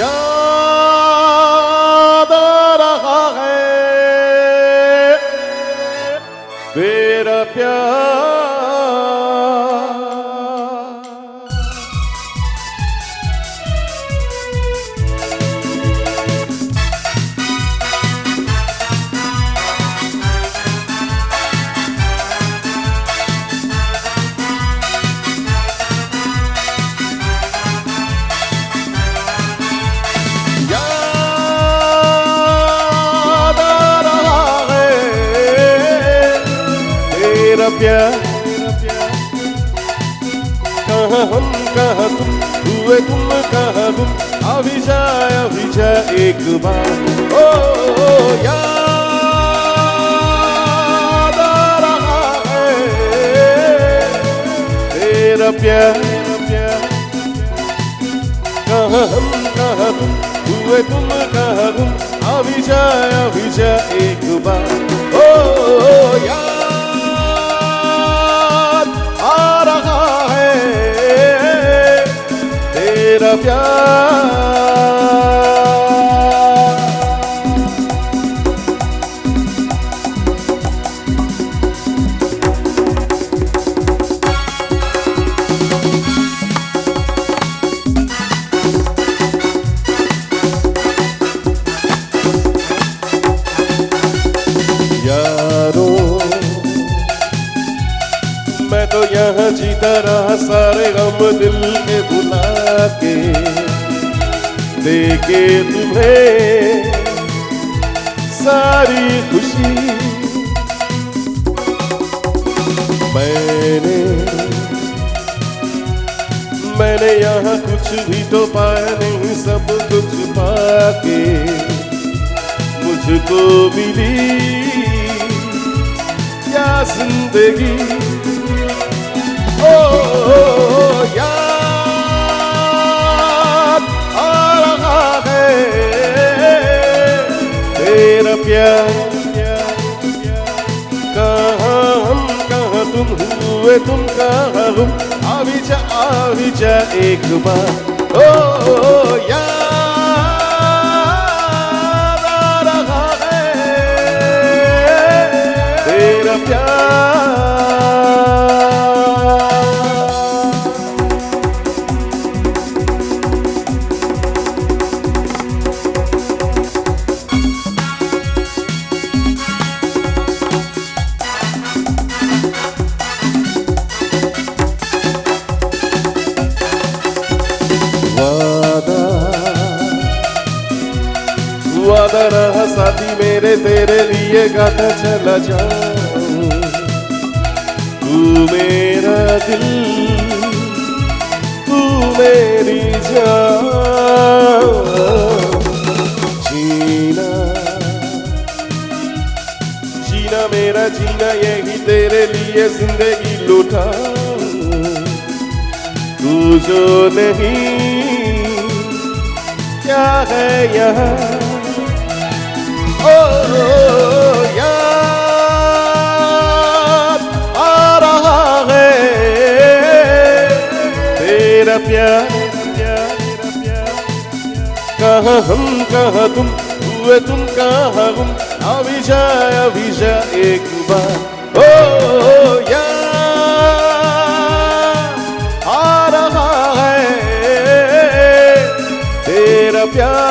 Yo! तेरा प्यार कहाँ हम कहाँ तुम हुए तुम कहाँ तुम अभी जाए अभी जाए एक बार ओ याद आ रहा है तेरा प्यार कहाँ हम कहाँ तुम हुए तुम कहाँ तुम अभी जाए अभी जाए एक बार तेरा तो यहाँ जीता रहा सारे गम दिल के भुला के देके तुम्हें सारी खुशी। मैंने मैंने यहाँ कुछ भी तो पाया नहीं, सब कुछ पाके मुझको मिली क्या ज़िंदगी। हुए तुम कहाँ हम अभी जा अभी जा एक बार। ओ याद रहा साथी मेरे तेरे लिए गाता चला जाऊँ तू मेरा दिल, तू मेरी जान। जीना जीना मेरा, जीना यही तेरे लिए ज़िंदगी लुटाऊं तू जो नहीं, क्या है यहाँ? कहाँ हम कहाँ तुम हुए तुम कहाँ हम अभी जा एक बार ओ याद आ रहा है तेरा प्यार